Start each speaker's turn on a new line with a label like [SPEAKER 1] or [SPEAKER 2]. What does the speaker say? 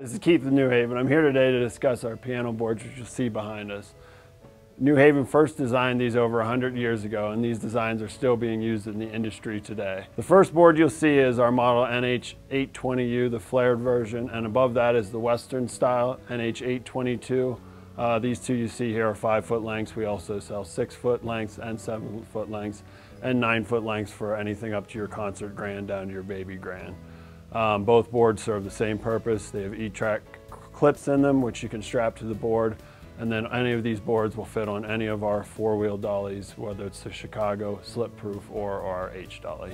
[SPEAKER 1] This is Keith with New Haven. I'm here today to discuss our piano boards, which you'll see behind us. New Haven first designed these over 100 years ago, and these designs are still being used in the industry today. The first board you'll see is our model NH820U, the flared version, and above that is the Western style NH822. Uh, these two you see here are five foot lengths. We also sell six foot lengths and seven foot lengths, and nine foot lengths for anything up to your concert grand down to your baby grand. Um, both boards serve the same purpose. They have E-track clips in them, which you can strap to the board. And then any of these boards will fit on any of our four-wheel dollies, whether it's the Chicago, slip proof, or our H dolly.